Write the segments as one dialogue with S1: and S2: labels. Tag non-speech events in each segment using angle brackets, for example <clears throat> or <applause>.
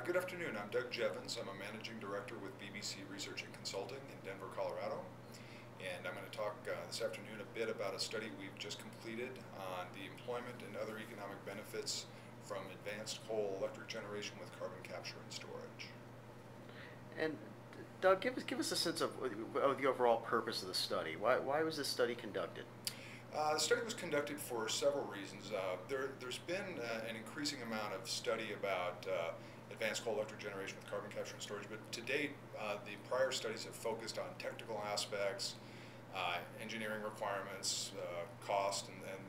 S1: Uh, good afternoon. I'm Doug Jeavons. I'm a managing director with BBC Research and Consulting in Denver, Colorado. And I'm going to talk uh, this afternoon a bit about a study we've just completed on the employment and other economic benefits from advanced coal electric generation with carbon capture and storage.
S2: And Doug, give us give us a sense of, of the overall purpose of the study. Why why was this study conducted?
S1: Uh, the study was conducted for several reasons. Uh, there, has been uh, an increasing amount of study about uh, advanced coal electric generation with carbon capture and storage, but to date, uh, the prior studies have focused on technical aspects, uh, engineering requirements, cost, and, and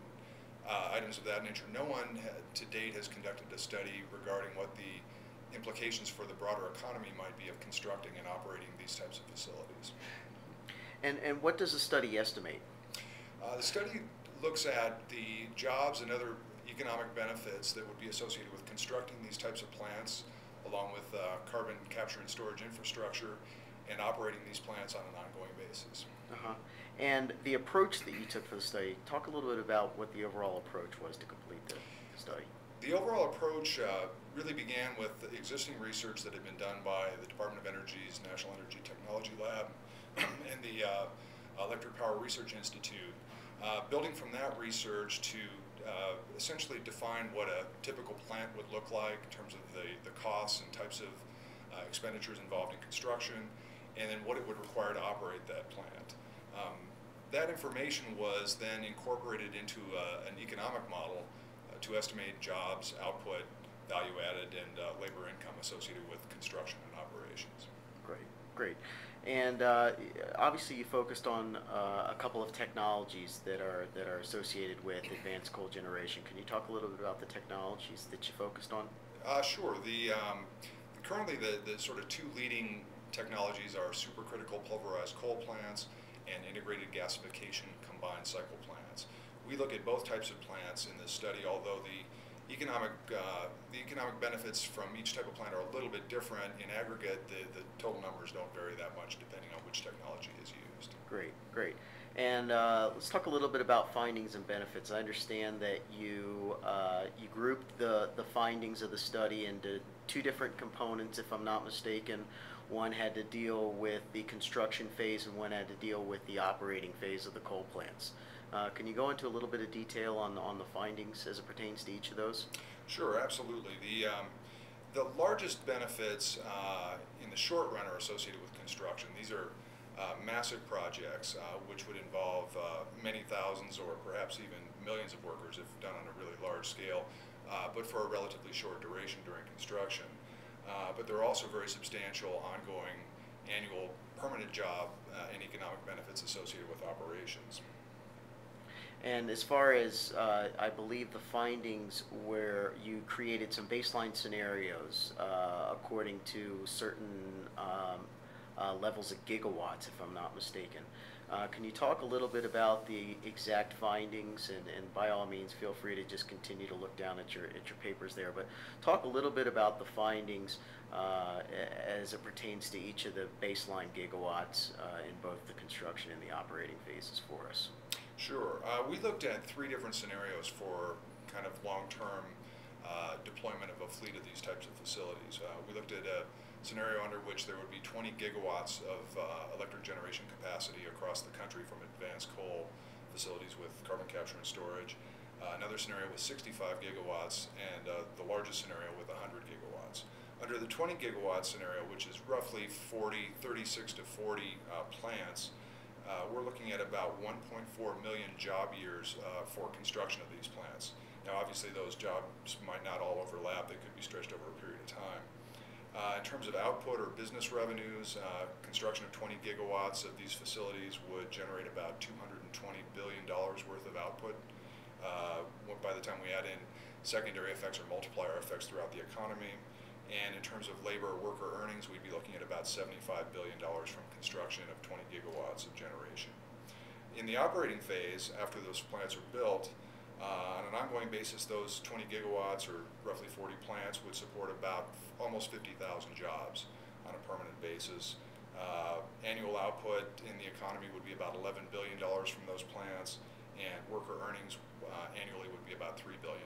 S1: items of that nature. No one to date has conducted a study regarding what the implications for the broader economy might be of constructing and operating these types of facilities.
S2: And, and what does the study estimate?
S1: Uh, the study looks at the jobs and other economic benefits that would be associated with constructing these types of plants, along with uh, carbon capture and storage infrastructure, and operating these plants on an ongoing basis.
S2: Uh-huh. And the approach that you took for the study, talk a little bit about what the overall approach was to complete the study.
S1: The overall approach uh, really began with the existing research that had been done by the Department of Energy's National Energy Technology Lab <clears throat> and the uh, Electric Power Research Institute uh, building from that research to uh, essentially define what a typical plant would look like in terms of the, the costs and types of uh, expenditures involved in construction, and then what it would require to operate that plant. Um, that information was then incorporated into uh, an economic model uh, to estimate jobs, output, value added, and labor income associated with construction and operations.
S2: Great, great. And uh, obviously, you focused on uh, a couple of technologies that are that are associated with advanced coal generation. Can you talk a little bit about the technologies that you focused on?
S1: Uh, sure. The um, currently the, the sort of two leading technologies are supercritical pulverized coal plants and integrated gasification combined cycle plants. We look at both types of plants in this study, although the economic uh, the economic benefits from each type of plant are a little bit different. In aggregate, the, the total numbers don't vary that much depending on which technology is used.
S2: Great, great. And uh, let's talk a little bit about findings and benefits. I understand that you uh, you grouped the the findings of the study into two different components, if I'm not mistaken. One had to deal with the construction phase, and one had to deal with the operating phase of the coal plants. Uh, can you go into a little bit of detail on the, on the findings as it pertains to each of those?
S1: Sure, absolutely. The um, the largest benefits uh, in the short run are associated with construction. These are uh, massive projects uh, which would involve uh, many thousands or perhaps even millions of workers if done on a really large scale, uh, but for a relatively short duration during construction. but there are also very substantial ongoing annual permanent job and economic benefits associated with operations.
S2: And as far as uh, I believe the findings where you created some baseline scenarios uh, according to certain um, uh, levels of gigawatts, if I'm not mistaken. Uh, can you talk a little bit about the exact findings, and, and by all means, feel free to just continue to look down at your at your papers there. But talk a little bit about the findings uh, as it pertains to each of the baseline gigawatts uh, in both the construction and the operating phases for us.
S1: Sure. Uh, we looked at three different scenarios for kind of long-term uh, deployment of a fleet of these types of facilities. We looked at a scenario under which there would be 20 gigawatts of uh, electric generation capacity across the country from advanced coal facilities with carbon capture and storage. Uh, another scenario with 65 gigawatts, and uh, the largest scenario with 100 gigawatts. Under the 20 gigawatt scenario, which is roughly 40, 36 to 40 plants, uh, we're looking at about 1.4 million job years uh, for construction of these plants. Now, obviously, those jobs might not all overlap. They could be stretched over a period of time. Uh, in terms of output or business revenues, uh, construction of 20 gigawatts of these facilities would generate about $220 billion worth of output. Uh, by the time we add in secondary effects or multiplier effects throughout the economy, and in terms of labor or worker earnings, we'd be looking at about $75 billion from construction of 20 gigawatts of generation. In the operating phase, after those plants are built, uh, on an ongoing basis, those 20 gigawatts or roughly 40 plants would support about almost 50,000 jobs on a permanent basis. Uh, annual output in the economy would be about $11 billion from those plants, and worker earnings uh, annually would be about $3 billion.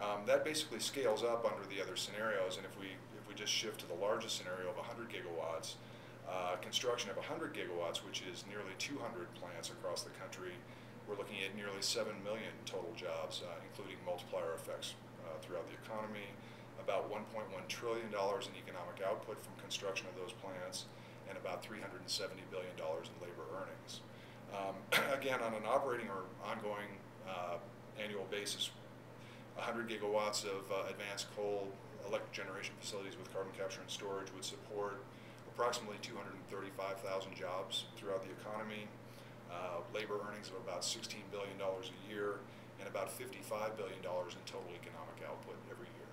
S1: Um, that basically scales up under the other scenarios, and if we if we just shift to the largest scenario of 100 gigawatts, uh, construction of 100 gigawatts, which is nearly 200 plants across the country, we're looking at nearly 7 million total jobs, uh, including multiplier effects uh, throughout the economy, about $1.1 trillion in economic output from construction of those plants, and about $370 billion in labor earnings. Um, <clears throat> again, on an operating or ongoing uh, annual basis, 100 gigawatts of uh, advanced coal electric generation facilities with carbon capture and storage would support approximately 235,000 jobs throughout the economy, uh, labor earnings of about $16 billion a year, and about $55 billion in total economic output every year.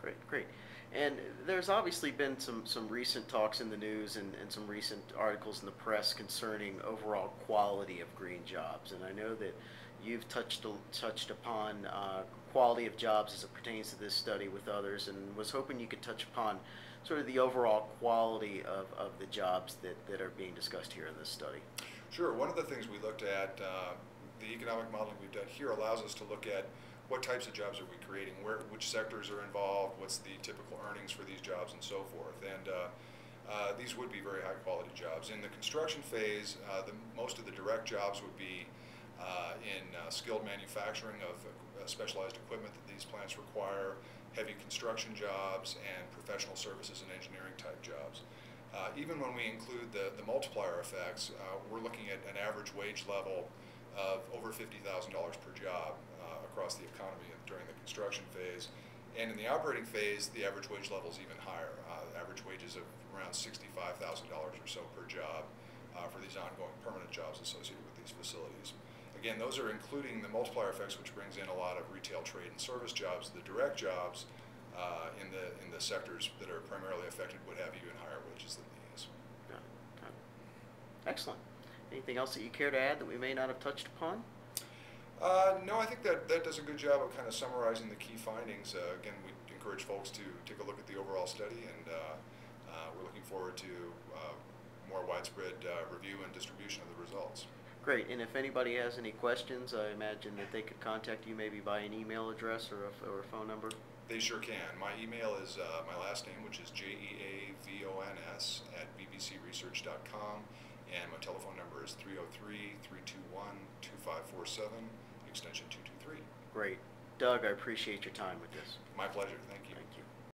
S2: Great, great. And there's obviously been some, some recent talks in the news and, and some recent articles in the press concerning overall quality of green jobs. And I know that you've touched, touched upon uh, quality of jobs as it pertains to this study with others and was hoping you could touch upon sort of the overall quality of, of the jobs that, that are being discussed here in this study.
S1: Sure. One of the things we looked at, uh, the economic modeling we've done here allows us to look at what types of jobs are we creating, where, which sectors are involved, what's the typical earnings for these jobs, and so forth. And uh, uh, these would be very high quality jobs. In the construction phase, uh, the, most of the direct jobs would be uh, in uh, skilled manufacturing of specialized equipment that these plants require, heavy construction jobs, and professional services and engineering type jobs. Uh, even when we include the, the multiplier effects, uh, we're looking at an average wage level of over $50,000 per job uh, across the economy during the construction phase. And in the operating phase, the average wage level is even higher. Uh, average wages of around $65,000 or so per job uh, for these ongoing permanent jobs associated with these facilities. Again, those are including the multiplier effects, which brings in a lot of retail, trade, and service jobs. The direct jobs uh, in the in the sectors that are primarily affected would have even higher wages than these.
S2: Yeah. Okay. Excellent. Anything else that you care to add that we may not have touched upon?
S1: Uh, no, I think that that does a good job of kind of summarizing the key findings. Uh, again, we encourage folks to take a look at the overall study, and uh, uh we're looking forward to uh, more widespread uh, review and distribution of the results.
S2: Great, and if anybody has any questions, I imagine that they could contact you maybe by an email address or a, or a phone number?
S1: They sure can. My email is uh, my last name, which is J-E-A-V-O-N-S at bbcresearch.com, and my telephone number is 303-321-2547, extension 223.
S2: Great. Doug, I appreciate your time with this.
S1: My pleasure. Thank you.